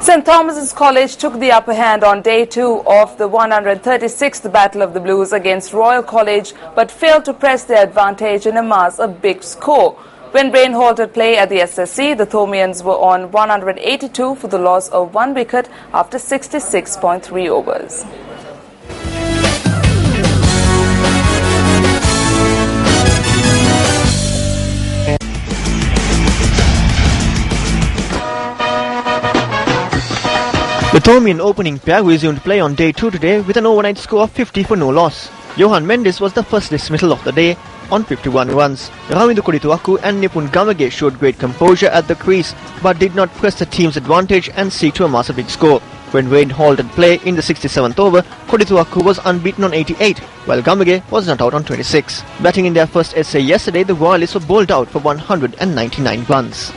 St. Thomas's College took the upper hand on day two of the 136th Battle of the Blues against Royal College but failed to press their advantage and amass a big score. When rain halted play at the SSC, the Thomians were on 182 for the loss of one wicket after 66.3 overs. The Thomian opening pair resumed play on day 2 today with an overnight score of 50 for no loss. Johan Mendes was the first dismissal of the day on 51 runs. Ravindu Kodituwakku and Nipun Gamage showed great composure at the crease but did not press the team's advantage and seek to amass a big score. When Wayne halted play in the 67th over, Kodituwakku was unbeaten on 88, while Gamage was not out on 26. Batting in their first essay yesterday, the Royalists were bowled out for 199 runs.